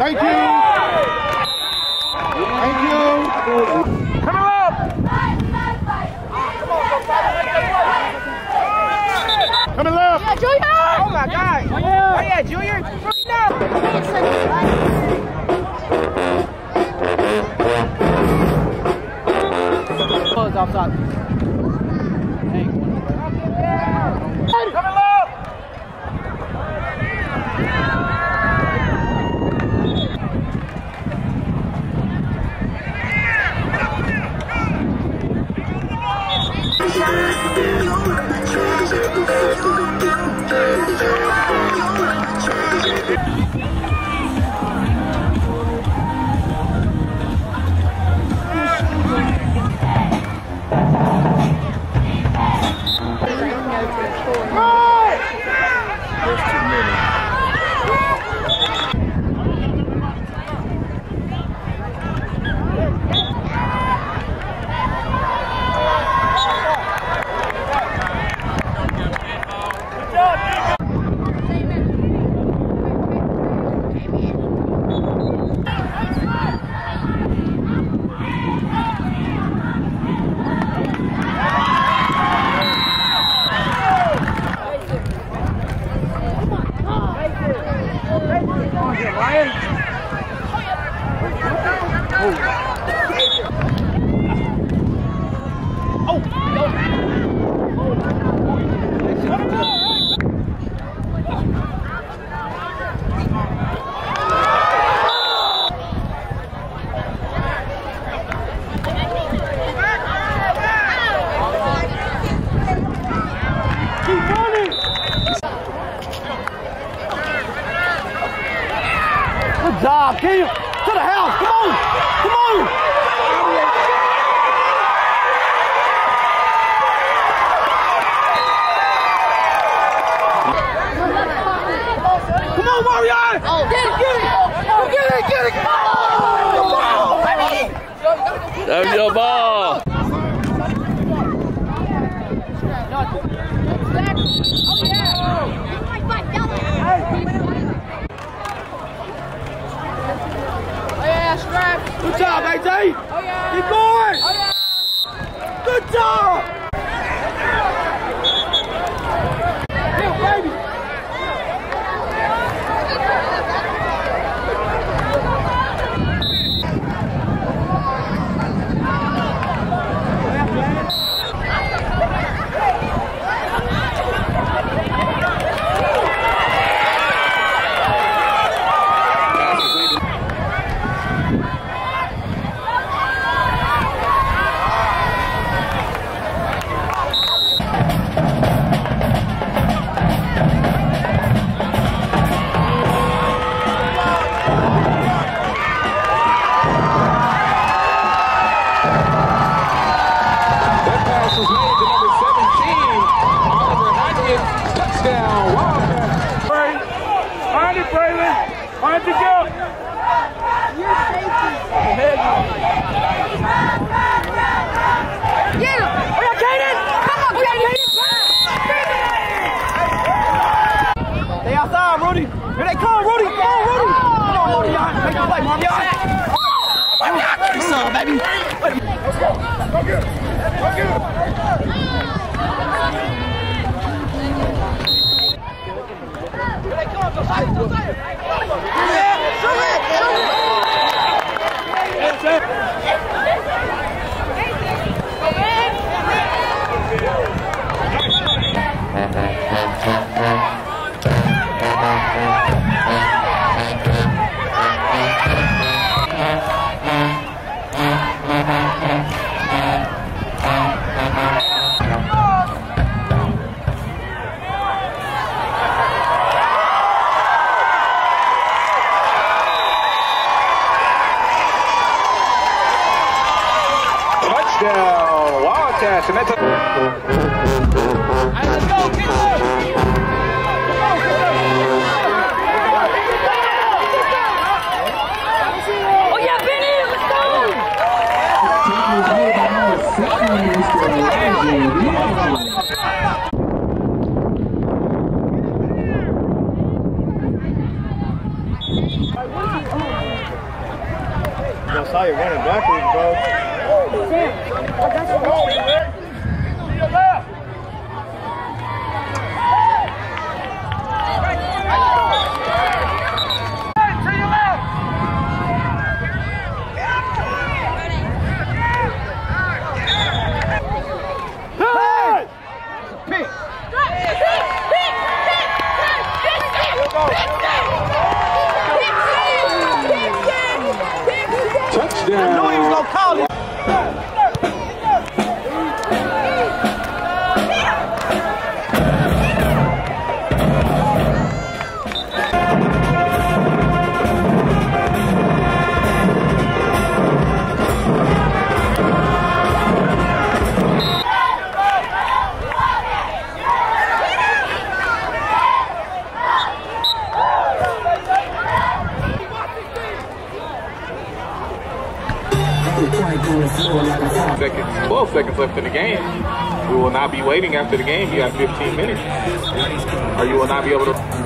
Thank you. Thank you. Coming up! Coming left. Yeah, Junior! Oh my God! Oh yeah, yeah Junior! Close outside. Good job, King. To the house. Come on. Come on. Come on, Mario. Oh, get it, get it! Oh, get it, get it! Oh, There's your ball. Oh, yeah, strap! Good job, AJ. Oh, yeah! Keep oh, going. Oh, yeah! Good job. Find it, Braylon! Find the go! Get him! Oh, yeah, Kaden! Come on, Kaden! Stay outside, Rudy. Here they come, Rudy. Come on, Rudy. Come on, Rudy. Y'all make the play, Marvion. What's up, baby? 大爷叫 Touchdown, Wildcats. And that's a... Oh, yeah, Benny! Let's go! I saw you running backwards, bro. To your left. Seconds, 12 seconds left in the game. We will not be waiting after the game. You have 15 minutes. Or you will not be able to.